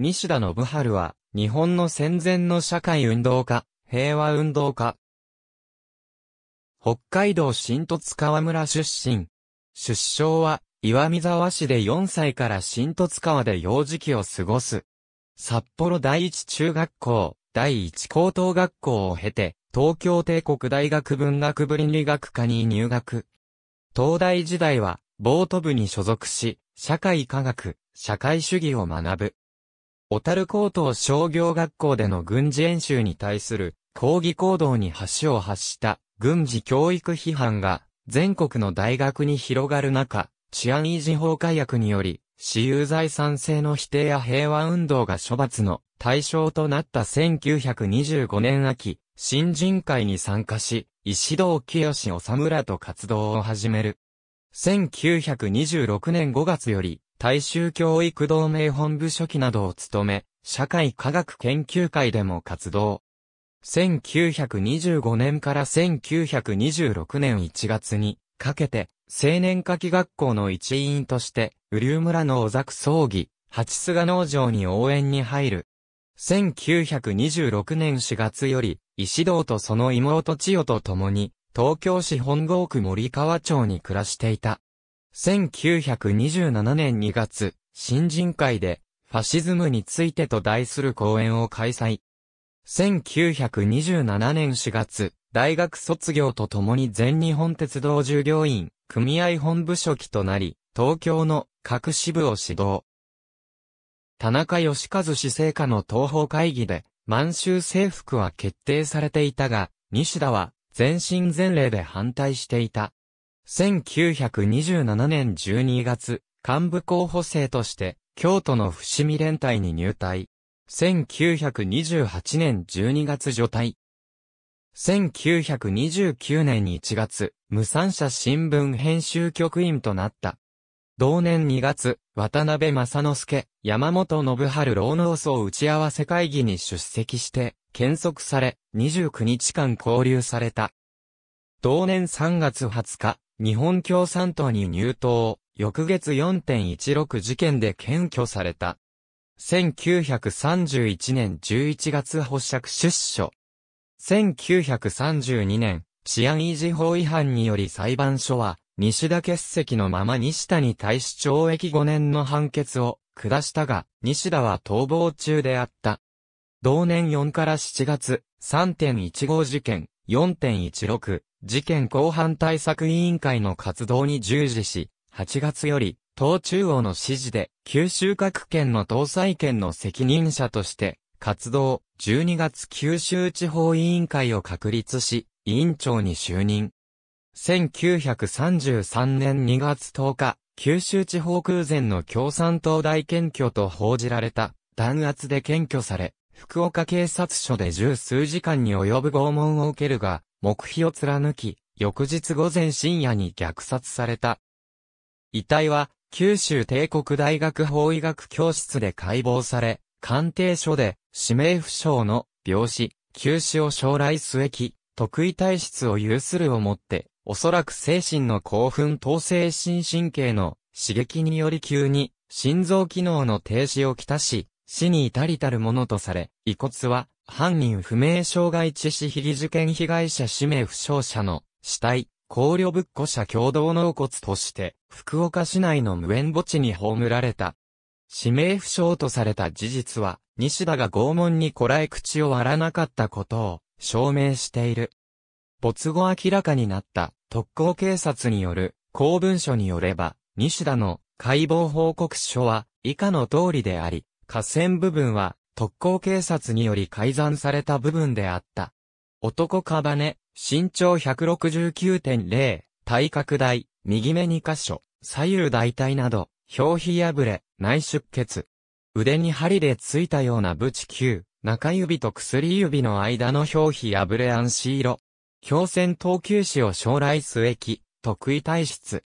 西田信春は、日本の戦前の社会運動家、平和運動家。北海道新十津川村出身。出生は、岩見沢市で4歳から新十津川で幼児期を過ごす。札幌第一中学校、第一高等学校を経て、東京帝国大学文学部倫理学科に入学。東大時代は、ボート部に所属し、社会科学、社会主義を学ぶ。小樽高等商業学校での軍事演習に対する抗議行動に橋を発した軍事教育批判が全国の大学に広がる中、治安維持法改悪により、私有財産制の否定や平和運動が処罰の対象となった1925年秋、新人会に参加し、石堂清治村と活動を始める。1926年5月より、大衆教育同盟本部書記などを務め、社会科学研究会でも活動。1925年から1926年1月にかけて、青年夏季学校の一員として、雨竜村の小作葬儀、八菅農場に応援に入る。1926年4月より、石堂とその妹千代と共に、東京市本郷区森川町に暮らしていた。1927年2月、新人会で、ファシズムについてと題する講演を開催。1927年4月、大学卒業とともに全日本鉄道従業員、組合本部書記となり、東京の各支部を指導。田中義和市政下の東方会議で、満州制服は決定されていたが、西田は全身全霊で反対していた。1927年12月、幹部候補生として、京都の伏見連隊に入隊。1928年12月除隊。1929年1月、無産社新聞編集局員となった。同年2月、渡辺正之助、山本信春労農層打ち合わせ会議に出席して、検測され、29日間交留された。同年3月20日、日本共産党に入党、翌月4.16事件で検挙された。1931年11月保釈出所。1932年、治安維持法違反により裁判所は、西田欠席のまま西田に対し懲役5年の判決を下したが、西田は逃亡中であった。同年4から7月、3.15事件、4.16、事件後半対策委員会の活動に従事し、8月より、党中央の指示で、九州各県の党裁権の責任者として、活動、12月九州地方委員会を確立し、委員長に就任。1933年2月10日、九州地方空前の共産党大検挙と報じられた、弾圧で検挙され、福岡警察署で十数時間に及ぶ拷問を受けるが、黙秘を貫き、翌日午前深夜に虐殺された。遺体は、九州帝国大学法医学教室で解剖され、鑑定書で、指名不詳の、病死、九死を将来末期、得意体質を有するをもって、おそらく精神の興奮統制心神経の刺激により急に、心臓機能の停止をきたし、死に至りたるものとされ、遺骨は、犯人不明傷害致死被疑事件被害者氏名不詳者の死体、考慮仏庫者共同納骨として、福岡市内の無縁墓地に葬られた。指名不詳とされた事実は、西田が拷問にこらえ口を割らなかったことを証明している。没後明らかになった特攻警察による公文書によれば、西田の解剖報告書は以下の通りであり、河川部分は特攻警察により改ざんされた部分であった。男カバネ、身長169.0、体格大、右目2箇所、左右大体など、表皮破れ、内出血。腕に針でついたようなブチ球、中指と薬指の間の表皮破れ暗視色。強戦投球士を将来末期、得意体質。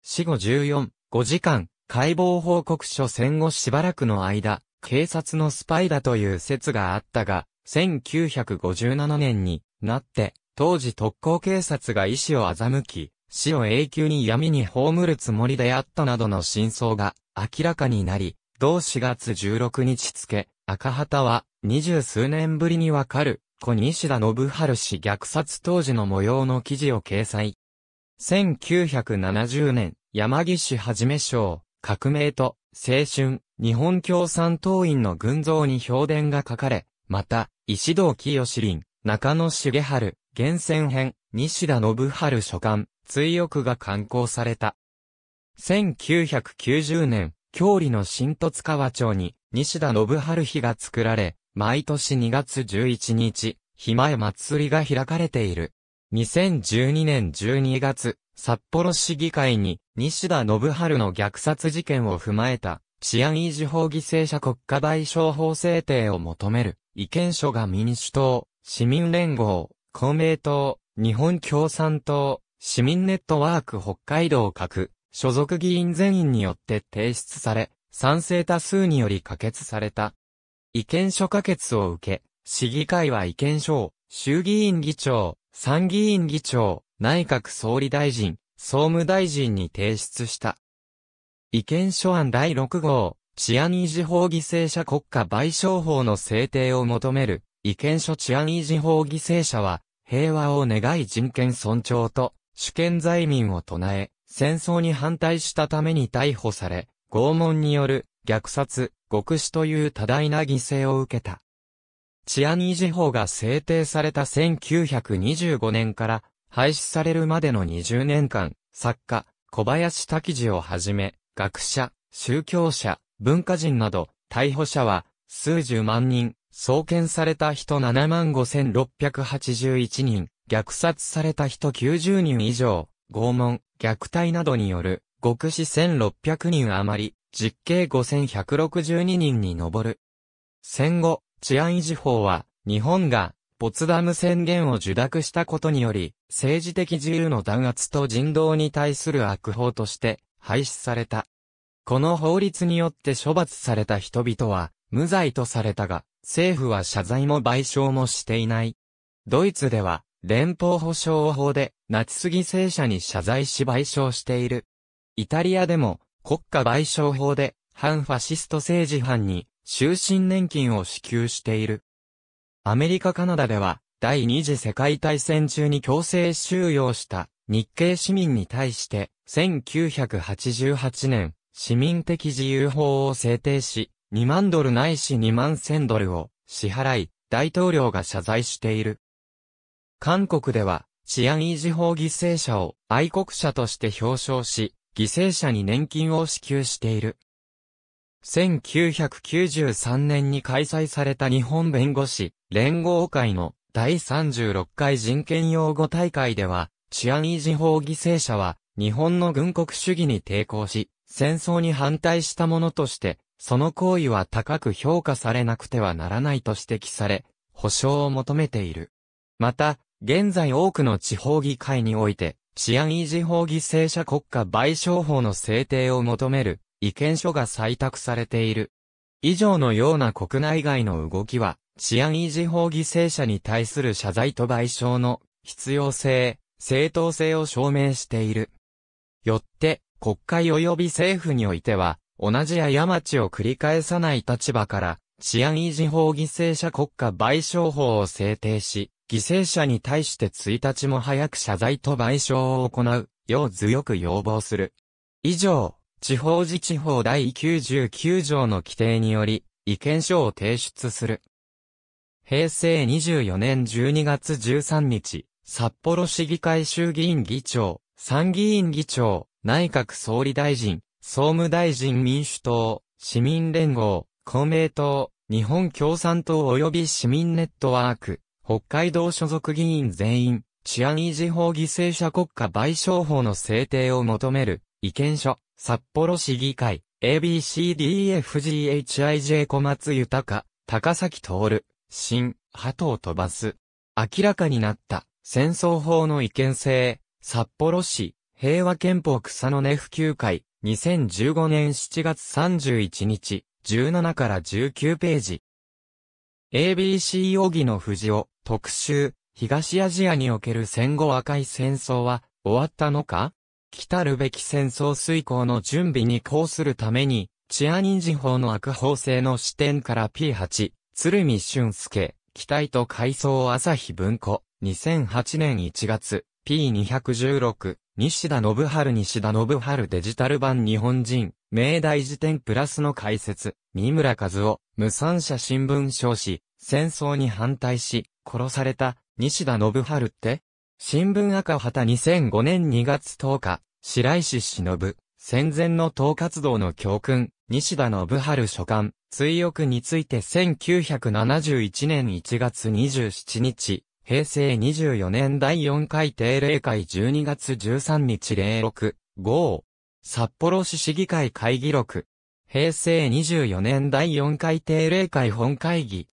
死後14、5時間、解剖報告書戦後しばらくの間、警察のスパイだという説があったが、1957年になって、当時特攻警察が意志を欺き、死を永久に闇に葬るつもりであったなどの真相が明らかになり、同4月16日付、赤旗は、二十数年ぶりにわかる、小西田信春氏虐殺当時の模様の記事を掲載。1970年、山岸はじめ賞、革命と、青春、日本共産党員の群像に評伝が書かれ、また、石堂清林、中野重春、厳選編、西田信春書簡、追憶が刊行された。1990年、京里の新十津川町に、西田信春碑が作られ、毎年2月11日、ひまえ祭りが開かれている。2012年12月、札幌市議会に、西田信春の虐殺事件を踏まえた、治安維持法犠牲者国家賠償法制定を求める、意見書が民主党、市民連合、公明党、日本共産党、市民ネットワーク北海道各、所属議員全員によって提出され、賛成多数により可決された。意見書可決を受け、市議会は意見書を、衆議院議長、参議院議長、内閣総理大臣、総務大臣に提出した。意見書案第6号、治安維持法犠牲者国家賠償法の制定を求める、意見書治安維持法犠牲者は、平和を願い人権尊重と、主権在民を唱え、戦争に反対したために逮捕され、拷問による虐殺、極死という多大な犠牲を受けた。治安維持法が制定された1925年から廃止されるまでの20年間、作家、小林滝次をはじめ、学者、宗教者、文化人など、逮捕者は数十万人、送検された人7万5681人、虐殺された人90人以上、拷問、虐待などによる、極死1600人余り、実刑5162人に上る。戦後、治安維持法は、日本が、ポツダム宣言を受諾したことにより、政治的自由の弾圧と人道に対する悪法として廃止された。この法律によって処罰された人々は無罪とされたが、政府は謝罪も賠償もしていない。ドイツでは連邦保障法でナチス犠牲者に謝罪し賠償している。イタリアでも国家賠償法で反ファシスト政治犯に終身年金を支給している。アメリカ・カナダでは第二次世界大戦中に強制収容した日系市民に対して1988年市民的自由法を制定し2万ドルないし2万1000ドルを支払い大統領が謝罪している。韓国では治安維持法犠牲者を愛国者として表彰し、犠牲者に年金を支給している。1993年に開催された日本弁護士連合会の第36回人権擁護大会では、治安維持法犠牲者は日本の軍国主義に抵抗し、戦争に反対したものとして、その行為は高く評価されなくてはならないと指摘され、保障を求めている。また、現在多くの地方議会において、治安維持法犠牲者国家賠償法の制定を求める意見書が採択されている。以上のような国内外の動きは、治安維持法犠牲者に対する謝罪と賠償の必要性、正当性を証明している。よって、国会及び政府においては、同じ過ちを繰り返さない立場から、治安維持法犠牲者国家賠償法を制定し、犠牲者に対して1日も早く謝罪と賠償を行う、よう強く要望する。以上、地方自治法第99条の規定により、意見書を提出する。平成24年12月13日、札幌市議会衆議院議長、参議院議長、内閣総理大臣、総務大臣民主党、市民連合、公明党、日本共産党及び市民ネットワーク、北海道所属議員全員、治安維持法犠牲者国家賠償法の制定を求める、意見書、札幌市議会、ABCDEFGHIJ 小松豊、高崎徹、新、鳩を飛ばす。明らかになった、戦争法の違憲性、札幌市、平和憲法草の根普及会、2015年7月31日、17から19ページ。ABC 荻野藤尾、特集、東アジアにおける戦後赤い戦争は終わったのか？来たるべき戦争遂行の準備に抗するために、チアニンジ法の悪法性の視点から P8、鶴見俊介、期待と階層朝日文庫、2008年1月、P216、西田信春西田信春デジタル版日本人、明大辞典プラスの解説、三村和夫、無産者新聞少子、戦争に反対し、殺された、西田信春って？新聞赤旗2005年2月10日、白石忍、戦前の党活動の教訓、西田信春書簡、追憶について1971年1月27日、平成24年第4回定例会12月13日06、5、札幌市市議会会議録、平成24年第4回定例会本会議、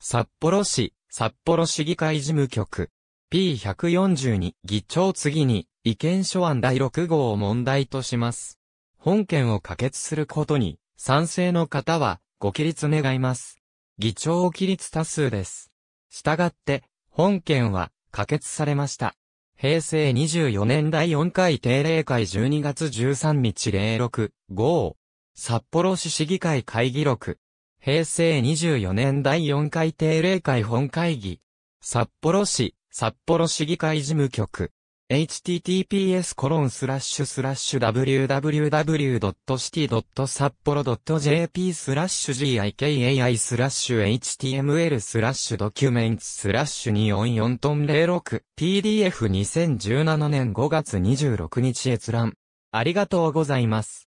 札幌市、札幌市議会事務局、P142 議長次に意見書案第6号を問題とします。本件を可決することに賛成の方はご起立願います。議長起立多数です。したがって、本件は可決されました。平成24年第4回定例会12月13日06、号、札幌市市議会会議録、平成24年第4回定例会本会議。札幌市、札幌市議会事務局。https://www.city.sapporo.jp スラッシュ gikai スラッシュ html スラッシュドキュメンツスラッシュ244トン06 PDF2017 年5月26日閲覧。ありがとうございます。